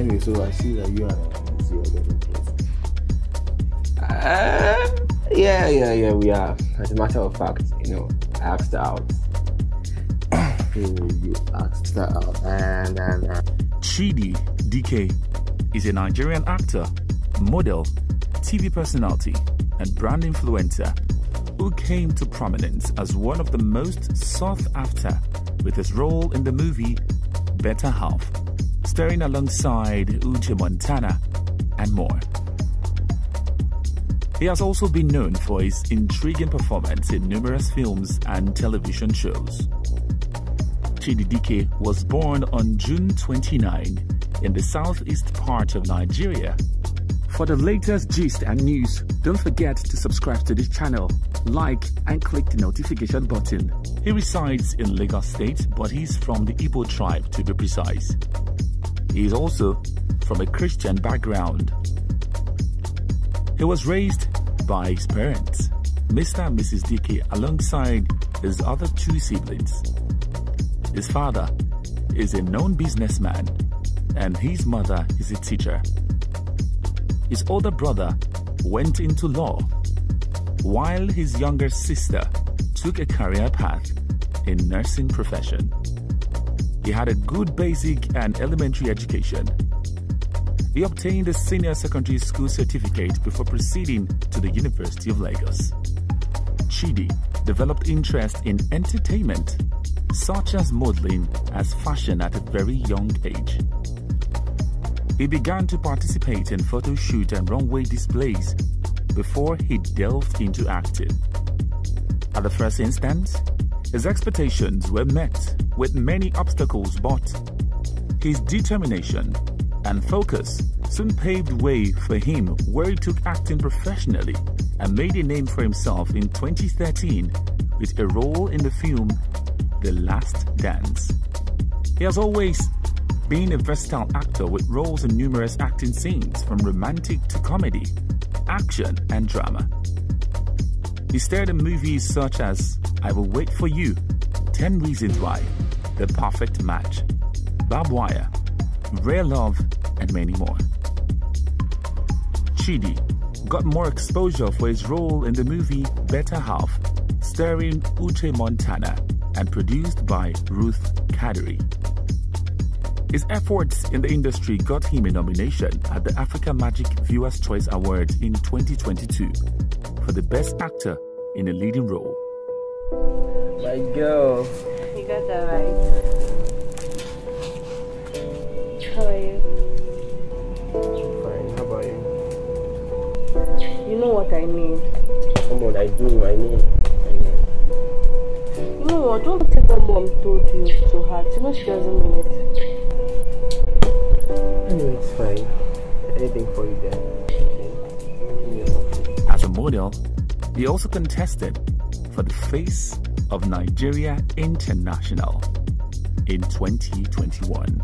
Anyway, so I see that you and Zio are getting close. Uh, yeah, yeah, yeah, we are. As a matter of fact, you know, I asked her out. So you asked her out, and and and Chidi Dike is a Nigerian actor, model, TV personality, and brand influencer who came to prominence as one of the most sought after with his role in the movie Better Half, starring alongside Uche Montana and more. He has also been known for his intriguing performance in numerous films and television shows. Chidi Dike was born on June 29 in the southeast part of Nigeria. For the latest gist and news, don't forget to subscribe to this channel, like and click the notification button. He resides in Lagos State, but he's from the Igbo tribe to be precise. He is also from a Christian background. He was raised by his parents, Mr. and Mrs. Dike, alongside his other two siblings. His father is a known businessman and his mother is a teacher. His older brother went into law, while his younger sister took a career path in nursing profession. He had a good basic and elementary education. He obtained a senior secondary school certificate before proceeding to the University of Lagos. Chidi developed interest in entertainment, such as modeling as fashion at a very young age. He began to participate in photo shoot and runway displays before he delved into acting. At the first instance, his expectations were met with many obstacles, but his determination and focus soon paved way for him where he took acting professionally and made a name for himself in 2013 with a role in the film The Last Dance. He has always been a versatile actor with roles in numerous acting scenes from romantic to comedy, action, and drama. He starred in movies such as I Will Wait for You, 10 Reasons Why, The Perfect Match, Barbed Wire, Rare Love, and many more. Chidi got more exposure for his role in the movie Better Half, starring Uche Montana and produced by Ruth Kadiri. His efforts in the industry got him a nomination at the Africa Magic Viewers' Choice Awards in 2022 for the Best Actor in a Leading Role. My girl. You got that right. How are you? Fine, how about you? You know what I mean. Come on, I do, I know. I know. You know what? Don't take what mom told you to heart. You know she doesn't mean it. Anyway, it's fine. Anything for you then. As a model, he also contested for the Face of Nigeria International in 2021.